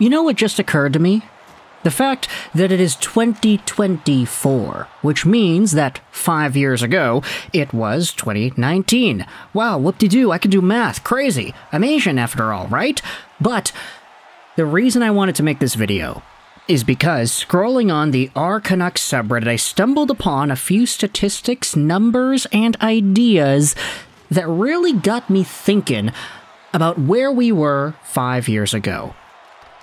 You know what just occurred to me? The fact that it is 2024, which means that five years ago, it was 2019. Wow, whoop-de-doo, I can do math, crazy. I'm Asian after all, right? But the reason I wanted to make this video is because scrolling on the R Canucks subreddit, I stumbled upon a few statistics, numbers, and ideas that really got me thinking about where we were five years ago.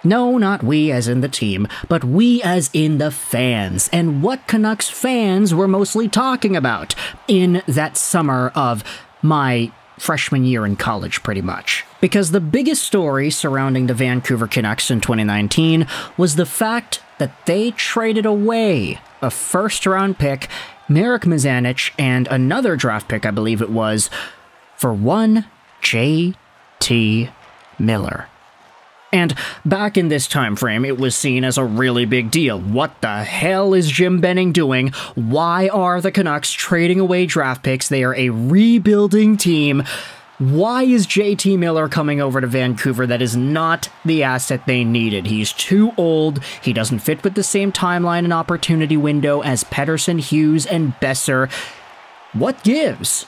No, not we as in the team, but we as in the fans, and what Canucks fans were mostly talking about in that summer of my freshman year in college, pretty much. Because the biggest story surrounding the Vancouver Canucks in 2019 was the fact that they traded away a first round pick, Marek Mazanec, and another draft pick, I believe it was, for one J.T. Miller. And back in this time frame, it was seen as a really big deal. What the hell is Jim Benning doing? Why are the Canucks trading away draft picks? They are a rebuilding team. Why is JT Miller coming over to Vancouver? That is not the asset they needed. He's too old. He doesn't fit with the same timeline and opportunity window as Pettersson, Hughes, and Boeser. What gives?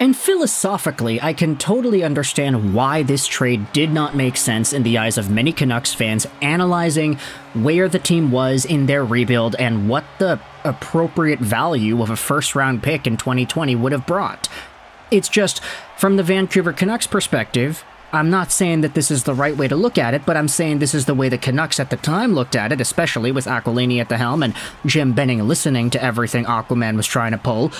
And philosophically, I can totally understand why this trade did not make sense in the eyes of many Canucks fans analyzing where the team was in their rebuild and what the appropriate value of a first round pick in 2020 would have brought. It's just, from the Vancouver Canucks perspective, I'm not saying that this is the right way to look at it, but I'm saying this is the way the Canucks at the time looked at it, especially with Aquilini at the helm and Jim Benning listening to everything Aquaman was trying to pull.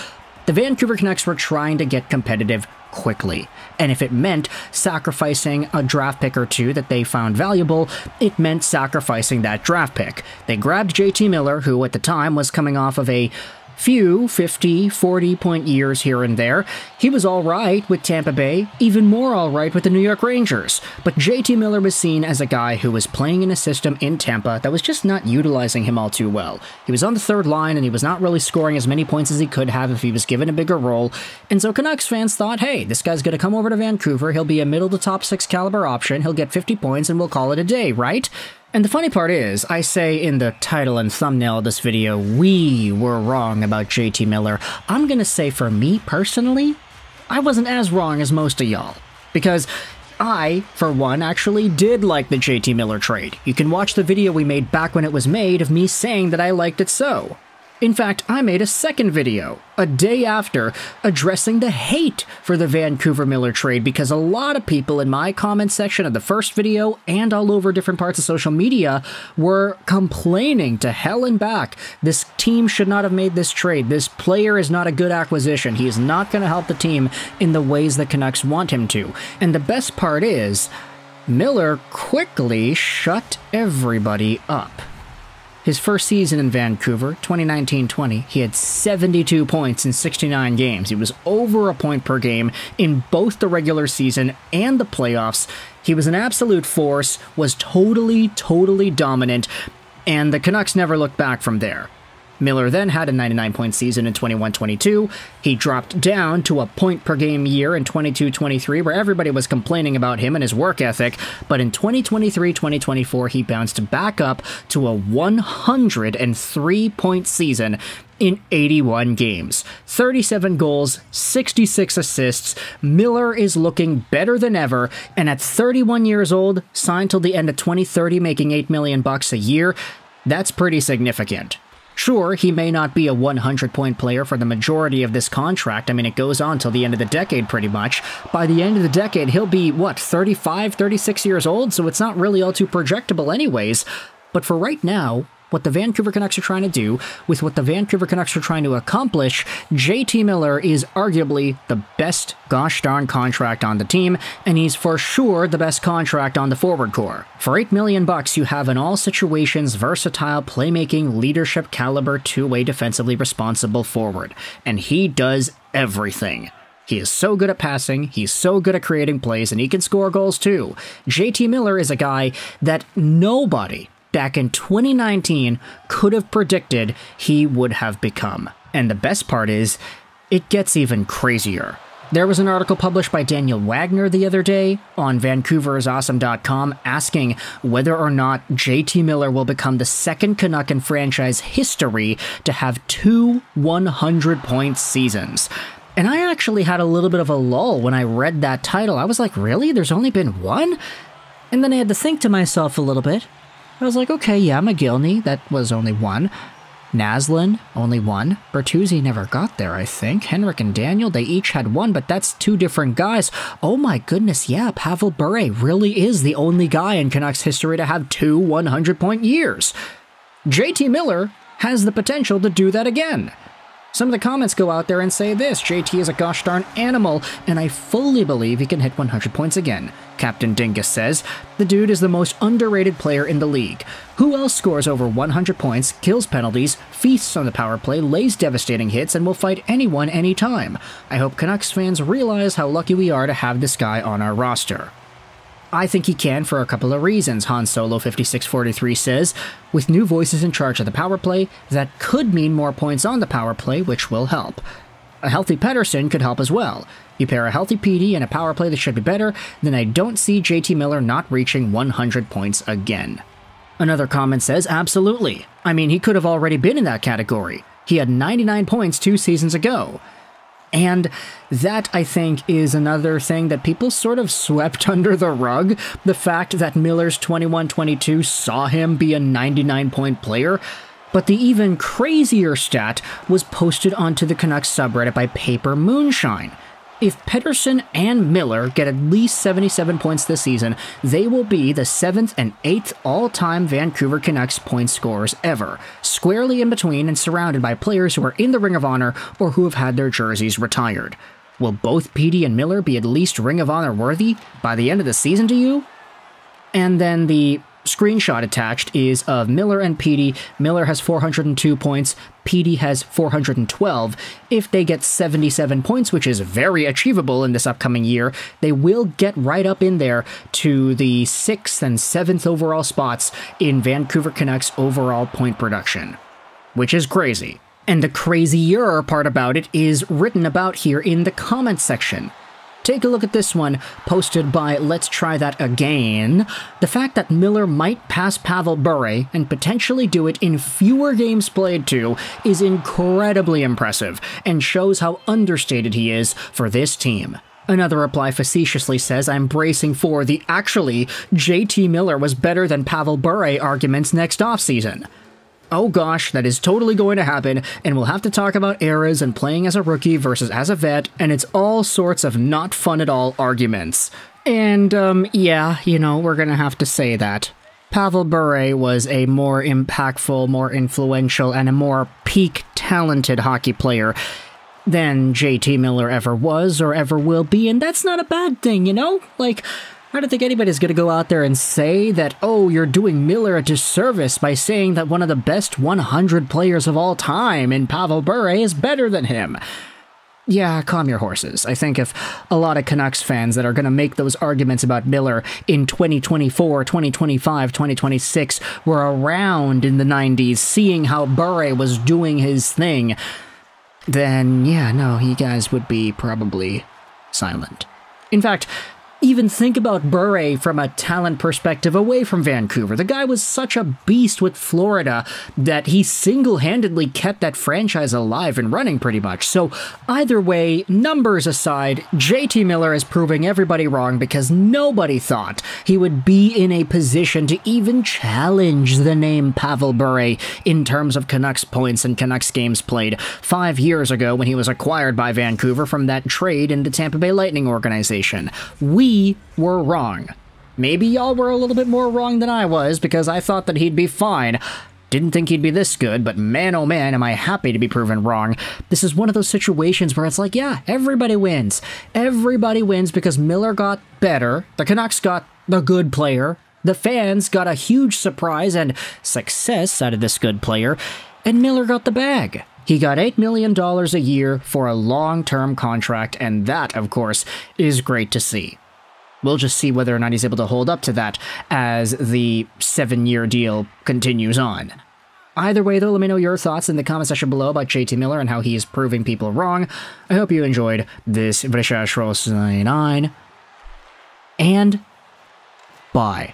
The Vancouver Canucks were trying to get competitive quickly, and if it meant sacrificing a draft pick or two that they found valuable, it meant sacrificing that draft pick. They grabbed JT Miller, who at the time was coming off of a few 50, 40 point years here and there. He was alright with Tampa Bay, even more alright with the New York Rangers. But JT Miller was seen as a guy who was playing in a system in Tampa that was just not utilizing him all too well. He was on the third line and he was not really scoring as many points as he could have if he was given a bigger role. And so Canucks fans thought, hey, this guy's gonna come over to Vancouver, he'll be a middle to top six caliber option, he'll get 50 points, and we'll call it a day, right? And the funny part is, I say in the title and thumbnail of this video, we were wrong about JT Miller. I'm gonna say for me personally, I wasn't as wrong as most of y'all. Because I, for one, actually did like the JT Miller trade. You can watch the video we made back when it was made of me saying that I liked it so. In fact, I made a second video, a day after, addressing the hate for the Vancouver Miller trade because a lot of people in my comment section of the first video and all over different parts of social media were complaining to hell and back. This team should not have made this trade. This player is not a good acquisition. He is not going to help the team in the ways the Canucks want him to. And the best part is, Miller quickly shut everybody up. His first season in Vancouver, 2019-20, he had 72 points in 69 games. He was over a point per game in both the regular season and the playoffs. He was an absolute force, was totally, totally dominant, and the Canucks never looked back from there. Miller then had a 99 point season in 21 22. He dropped down to a point per game year in 22 23, where everybody was complaining about him and his work ethic. But in 2023 2024, he bounced back up to a 103 point season in 81 games. 37 goals, 66 assists. Miller is looking better than ever, and at 31 years old, signed till the end of 2030, making 8 million bucks a year. That's pretty significant. Sure, he may not be a 100 point player for the majority of this contract. I mean, it goes on till the end of the decade pretty much. By the end of the decade, he'll be, what, 35, 36 years old? So it's not really all too projectable, anyways. But for right now, what the Vancouver Canucks are trying to do, with what the Vancouver Canucks are trying to accomplish, JT Miller is arguably the best gosh darn contract on the team, and he's for sure the best contract on the forward core. For 8 million bucks, you have an all situations versatile playmaking leadership caliber two-way defensively responsible forward, and he does everything. He is so good at passing, he's so good at creating plays, and he can score goals too. JT Miller is a guy that nobody back in 2019 could have predicted he would have become. And the best part is, it gets even crazier. There was an article published by Daniel Wagner the other day on VancouverIsAwesome.com asking whether or not JT Miller will become the second Canuck in franchise history to have two 100 point seasons. And I actually had a little bit of a lull when I read that title. I was like, really? There's only been one? And then I had to think to myself a little bit. I was like, okay, yeah, Mogilny, that was only one. Naslund, only one. Bertuzzi never got there, I think. Henrik and Daniel, they each had one, but that's two different guys. Oh my goodness, yeah, Pavel Bure really is the only guy in Canucks history to have two 100 point years. JT Miller has the potential to do that again. Some of the comments go out there and say this JT is a gosh darn animal, and I fully believe he can hit 100 points again. Captain Dingus says, The dude is the most underrated player in the league. Who else scores over 100 points, kills penalties, feasts on the power play, lays devastating hits, and will fight anyone anytime? I hope Canucks fans realize how lucky we are to have this guy on our roster. I think he can for a couple of reasons, Han Solo 5643 says. With new voices in charge of the power play, that could mean more points on the power play, which will help. A healthy Pettersson could help as well. You pair a healthy PD and a power play that should be better, then I don't see JT Miller not reaching 100 points again. Another comment says, absolutely. I mean, he could have already been in that category. He had 99 points two seasons ago. And that, I think, is another thing that people sort of swept under the rug. The fact that Miller's 21 22 saw him be a 99 point player. But the even crazier stat was posted onto the Canucks subreddit by Paper Moonshine. If Pettersson and Miller get at least 77 points this season, they will be the seventh and eighth all time Vancouver Canucks point scorers ever, squarely in between and surrounded by players who are in the Ring of Honor or who have had their jerseys retired. Will both Petey and Miller be at least Ring of Honor worthy by the end of the season to you? And then the screenshot attached is of Miller and Petey. Miller has 402 points, Petey has 412. If they get 77 points, which is very achievable in this upcoming year, they will get right up in there to the sixth and seventh overall spots in Vancouver Canucks overall point production, which is crazy. And the crazier part about it is written about here in the comments section. Take a look at this one, posted by Let's Try That Again. The fact that Miller might pass Pavel Bure and potentially do it in fewer games played too is incredibly impressive and shows how understated he is for this team. Another reply facetiously says, I'm bracing for the actually JT Miller was better than Pavel Bure arguments next offseason oh gosh, that is totally going to happen, and we'll have to talk about eras and playing as a rookie versus as a vet, and it's all sorts of not fun at all arguments. And, um, yeah, you know, we're gonna have to say that. Pavel Bure was a more impactful, more influential, and a more peak talented hockey player than JT Miller ever was or ever will be, and that's not a bad thing, you know? Like, I don't think anybody's going to go out there and say that, oh, you're doing Miller a disservice by saying that one of the best 100 players of all time in Pavel Bure is better than him. Yeah, calm your horses. I think if a lot of Canucks fans that are going to make those arguments about Miller in 2024, 2025, 2026 were around in the 90s seeing how Bure was doing his thing, then yeah, no, you guys would be probably silent. In fact, even think about Bure from a talent perspective away from Vancouver. The guy was such a beast with Florida that he single handedly kept that franchise alive and running pretty much. So, either way, numbers aside, JT Miller is proving everybody wrong because nobody thought he would be in a position to even challenge the name Pavel Bure in terms of Canucks points and Canucks games played five years ago when he was acquired by Vancouver from that trade in the Tampa Bay Lightning organization. We we were wrong. Maybe y'all were a little bit more wrong than I was because I thought that he'd be fine. Didn't think he'd be this good, but man oh man, am I happy to be proven wrong. This is one of those situations where it's like, yeah, everybody wins. Everybody wins because Miller got better, the Canucks got the good player, the fans got a huge surprise and success out of this good player, and Miller got the bag. He got $8 million a year for a long term contract, and that, of course, is great to see. We'll just see whether or not he's able to hold up to that as the seven year deal continues on. Either way, though, let me know your thoughts in the comment section below about JT Miller and how he is proving people wrong. I hope you enjoyed this Vrishashros 99. And bye.